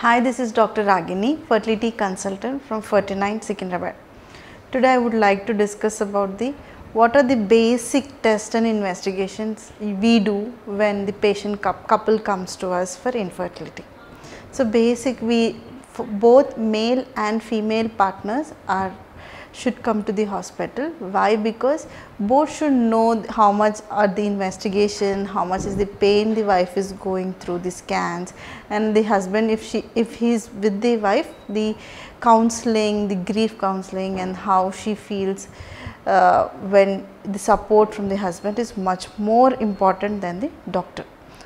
Hi, this is Dr. Ragini, fertility consultant from Ferty9 Secunderabad. Today I would like to discuss about the what are the basic tests and investigations we do when the patient couple comes to us for infertility. So, basic we both male and female partners are should come to the hospital. Why? Because both should know how much are the investigation, how much is the pain the wife is going through the scans and the husband if she if he is with the wife the counseling, the grief counseling and how she feels uh, when the support from the husband is much more important than the doctor.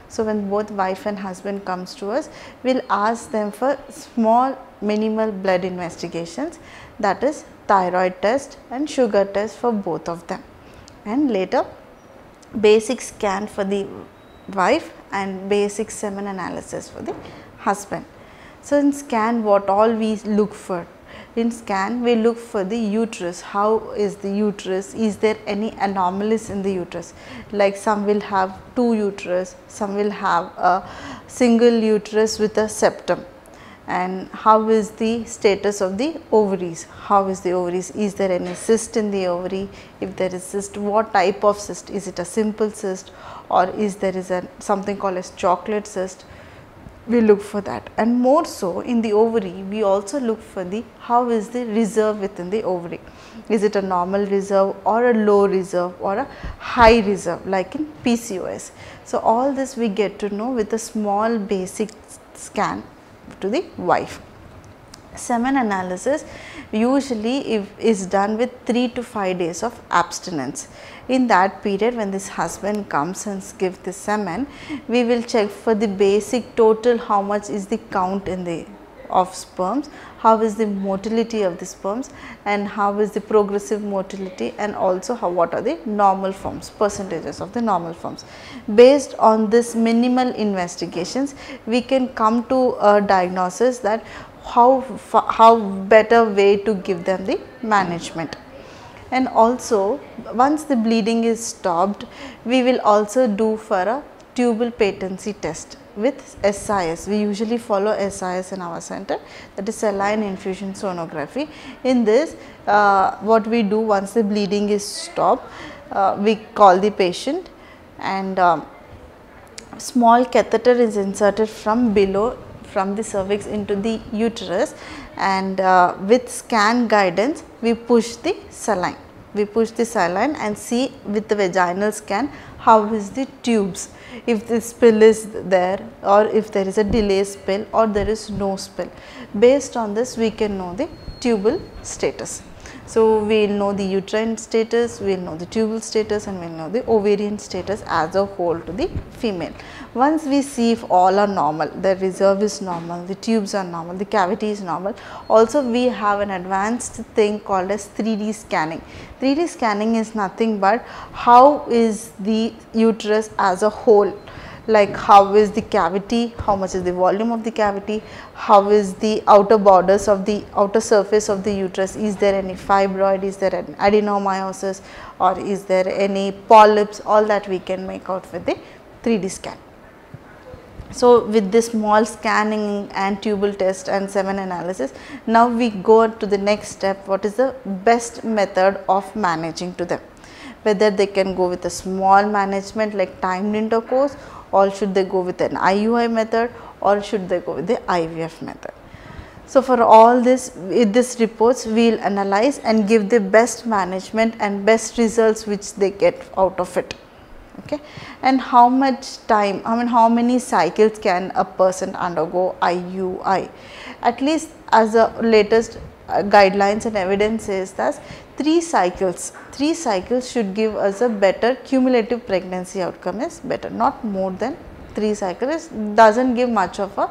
So, when both wife and husband comes to us, we will ask them for small minimal blood investigations that is thyroid test and sugar test for both of them. And later basic scan for the wife and basic semen analysis for the husband. So, in scan what all we look for? In scan we look for the uterus, how is the uterus, is there any anomalies in the uterus? Like some will have two uterus, some will have a single uterus with a septum and how is the status of the ovaries, how is the ovaries, is there any cyst in the ovary, if there is cyst what type of cyst, is it a simple cyst or is there is a something called as chocolate cyst, we look for that. And more so in the ovary we also look for the how is the reserve within the ovary. Is it a normal reserve or a low reserve or a high reserve like in PCOS. So, all this we get to know with a small basic scan to the wife. Semen analysis usually is done with 3 to 5 days of abstinence. In that period when this husband comes and gives the semen, we will check for the basic total how much is the count in the of sperms, how is the motility of the sperms and how is the progressive motility and also how what are the normal forms, percentages of the normal forms. Based on this minimal investigations, we can come to a diagnosis that how, how better way to give them the management and also once the bleeding is stopped we will also do for a tubal patency test with SIS. We usually follow SIS in our center that is saline infusion sonography. In this uh, what we do once the bleeding is stopped, uh, we call the patient and um, small catheter is inserted from below from the cervix into the uterus and uh, with scan guidance we push the saline. We push the saline and see with the vaginal scan how is the tubes if the spill is there or if there is a delay spill or there is no spill. Based on this we can know the tubal status. So, we will know the uterine status, we will know the tubal status and we will know the ovarian status as a whole to the female. Once we see if all are normal, the reserve is normal, the tubes are normal, the cavity is normal. Also we have an advanced thing called as 3D scanning. 3D scanning is nothing but how is the uterus as a whole like how is the cavity, how much is the volume of the cavity, how is the outer borders of the outer surface of the uterus, is there any fibroid, is there an adenomyosis? Or is there any polyps, all that we can make out with the 3D scan. So, with this small scanning and tubal test and semen analysis, now we go to the next step what is the best method of managing to them. Whether they can go with a small management like timed intercourse or should they go with an IUI method or should they go with the IVF method. So, for all this with this reports we will analyze and give the best management and best results which they get out of it. Okay. And how much time, I mean how many cycles can a person undergo IUI? At least as a latest guidelines and evidence says that 3 cycles, 3 cycles should give us a better cumulative pregnancy outcome is better, not more than 3 cycles does not give much of a,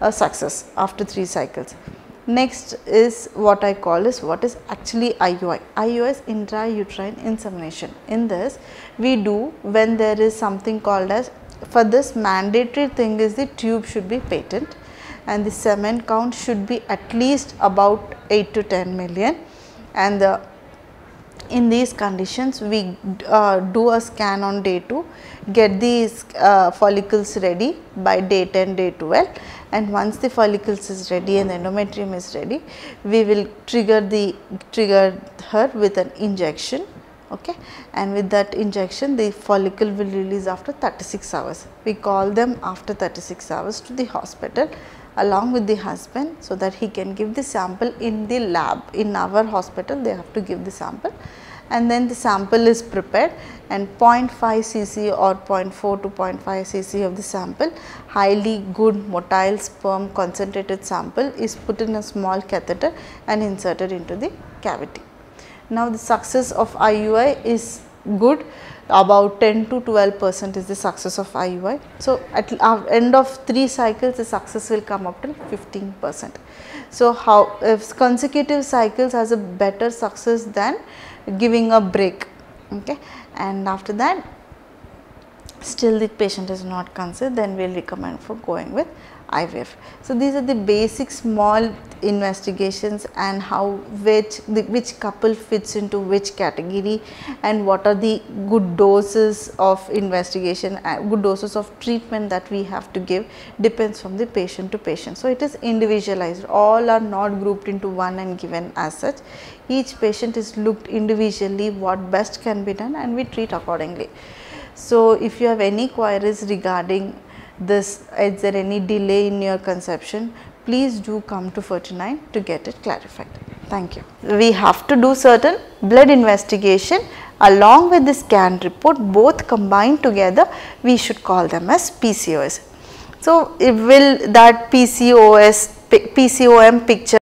a success after 3 cycles. Next is what I call is what is actually IUI. IUI is intrauterine insemination. In this we do when there is something called as for this mandatory thing is the tube should be patent and the semen count should be at least about 8 to 10 million. And the in these conditions we uh, do a scan on day 2 get these uh, follicles ready by day 10 day 12 and once the follicles is ready and the endometrium is ready we will trigger the trigger her with an injection okay? And with that injection the follicle will release after 36 hours. We call them after 36 hours to the hospital along with the husband so that he can give the sample in the lab. In our hospital they have to give the sample. And then the sample is prepared and 0.5 cc or 0.4 to 0.5 cc of the sample highly good motile sperm concentrated sample is put in a small catheter and inserted into the cavity. Now the success of IUI is good about 10 to 12 percent is the success of IUI. So, at uh, end of 3 cycles the success will come up to 15 percent. So, how if consecutive cycles has a better success than giving a break okay and after that still the patient is not conceived then we will recommend for going with IVF. So, these are the basic small investigations and how which the, which couple fits into which category and what are the good doses of investigation uh, good doses of treatment that we have to give depends from the patient to patient. So, it is individualized all are not grouped into one and given as such each patient is looked individually what best can be done and we treat accordingly. So, if you have any queries regarding this is there any delay in your conception please do come to Ferty9 to get it clarified. Thank you. We have to do certain blood investigation along with the scan report both combined together we should call them as PCOS. So, it will that PCOS PCOM picture